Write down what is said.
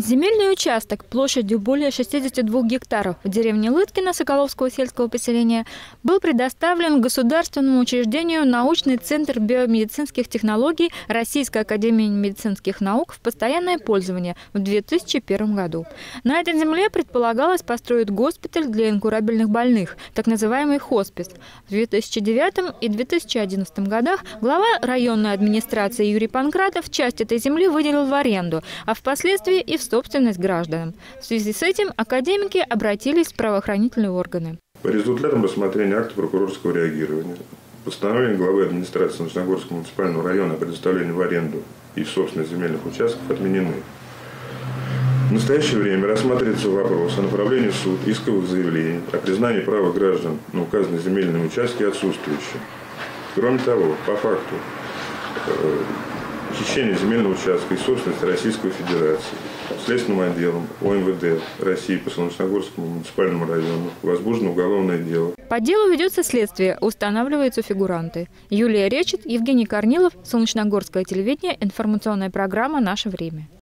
Земельный участок площадью более 62 гектаров в деревне Лыткино Соколовского сельского поселения был предоставлен государственному учреждению научный центр биомедицинских технологий Российской академии медицинских наук в постоянное пользование в 2001 году. На этой земле предполагалось построить госпиталь для инкурабельных больных, так называемый хоспис. В 2009 и 2011 годах глава районной администрации Юрий Панкратов часть этой земли выделил в аренду, а впоследствии и в собственность гражданам. В связи с этим академики обратились в правоохранительные органы. По результатам рассмотрения акта прокурорского реагирования, постановление главы администрации Нижнегорского муниципального района о предоставлении в аренду и собственность земельных участков отменены. В настоящее время рассматривается вопрос о направлении в суд исковых заявлений о признании права граждан на указанные земельные участки отсутствующим. Кроме того, по факту э, хищения земельного участка и собственности Российской Федерации Следственным отделом ОМВД России по Солнечногорскому муниципальному району возбуждено уголовное дело. По делу ведется следствие, устанавливаются фигуранты. Юлия Речет, Евгений Корнилов, Солнечногорское телевидение, информационная программа «Наше время».